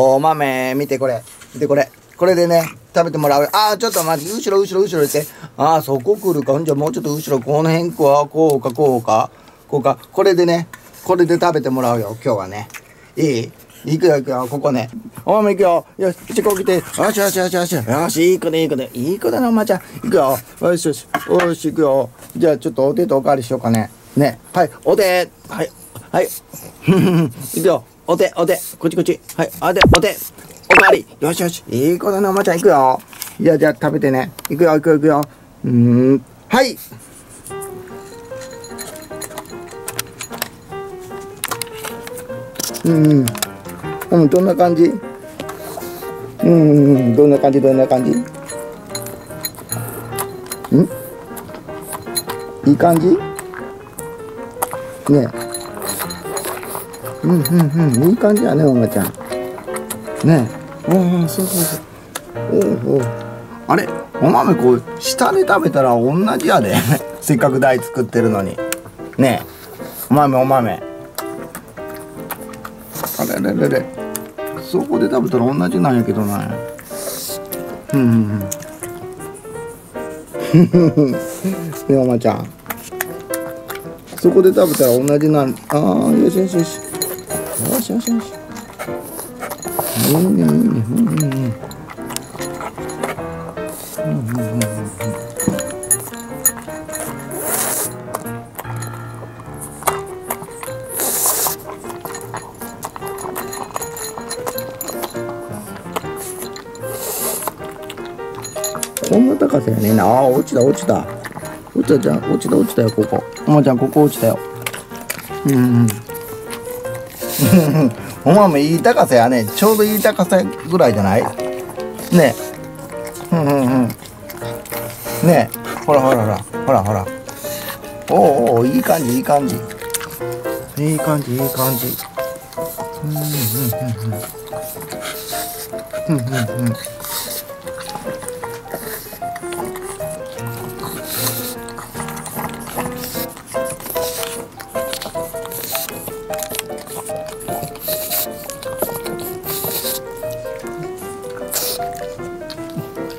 お豆、見てこれ。見てこれ。これでね、食べてもらうよ。あ、ちょっと待って、後ろ、後ろ、後ろって。あー、そこ来るか。んじゃ、もうちょっと後ろ、この辺か、こうか、こうか、こうか。これでね、これで食べてもらうよ、今日はね。いい？行くよ、行くよ、ここね。お豆行くよ。よし、一個来て。よしよしよしよし。よし、いい子でいい子で。いい子だな、おまちゃん。行くよ。よしよし。よし、行くよ。じゃあ、ちょっとお手とおかわりしようかね。ね。はい、お手。はい。はい。ふふふ。行くよ。お手、お手。こっちこっち。はい、お手、お手。おかわり。よしよし。いい子だな、おまちゃん。行くよ。じゃ、じゃあ、食べてね。行くよ、行くよ、行くよ。うーん。はい。うん。うん、どんな感じ？うん、どんな感じ、どんな感じ？ん？いい感じ？ねうん、うん、うん、いい感じやね、おばちゃん。ねえ。おお、そうそうそう。おお、あれお豆こう、下で食べたら同じやで。せっかく台作ってるのに。ねえ。お豆、お豆。あれれれれ。そこで食べたら同じなんやけどな。うんうんうん。ねえおまちゃん。そこで食べたら同じなん。ああ、よしよしよし。よしよしよし。いいねいいね。うんうんうんうん。こんな高さやねんな。ああ、落ちた落ちた。落ちたじゃん。落ちた落ちたよ、ここ。おまちゃん、ここ落ちたよ。うんうん。おまもいい高さやね。ちょうどいい高さぐらいじゃない？ねえ。うんうんうん。ねえ。ほらほらほら。ほらほら。おうおういい感じ、いい感じ。いい感じ、いい感じ。うんうんうんうん。うんうんうん。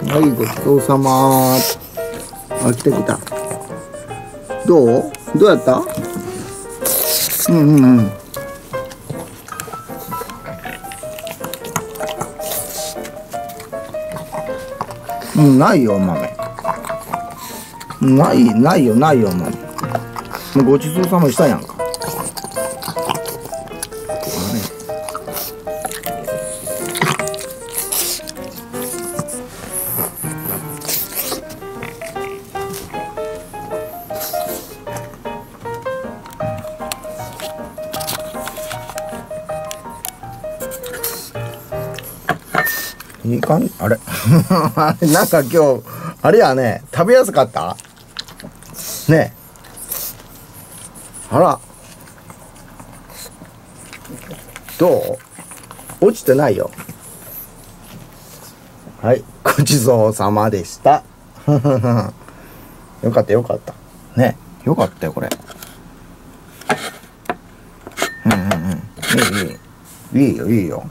はい、ごちそうさま。あ、来た来た。どう？どうやった？うんうんうん。うん、ないよ、豆。ない、ないよ、ないよ、豆。もうごちそうさましたやんか。いい感じあれあれ？なんか今日あれやね。食べやすかった？ね。あら。どう？落ちてないよ。はい。ごちそうさまでした。よかったよかった。ね。よかったよこれ。うんうんうん。いいいい。いいよいいよ。